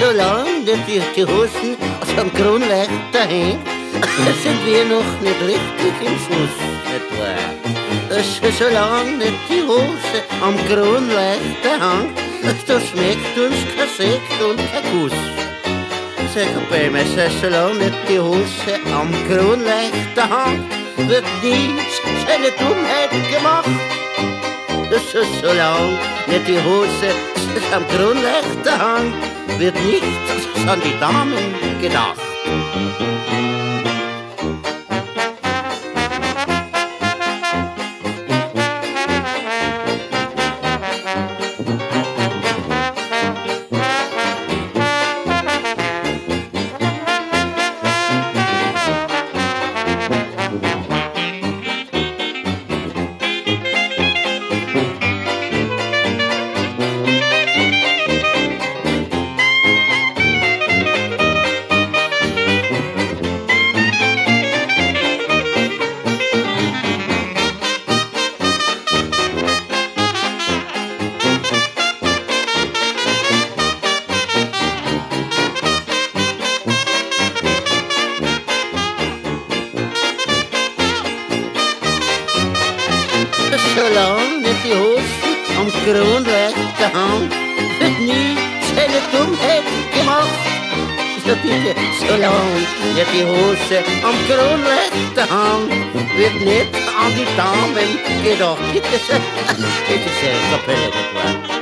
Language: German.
Solange die, die Hosen am Kronleiter hängen, sind wir noch nicht richtig im Fuß nicht die Hose am Kronleiter hängt, da schmeckt uns kein Sekt und kein Kuss. Sag bei mir, solange nicht die Hose am Kronleiter hängt, wird nie seine Dummheit gemacht. Solange die Hose am Kronleiter hängt, wird nichts an die Damen gedacht. Solange nicht die Hosen am Kronleuchter haben, wird nie seine Dummheit gemacht. So bitte, solange nicht die Hose am Kronleuchter haben, wird nicht an die Damen gedacht. Bitte sehr, bitte sehr, Kapelle, das war.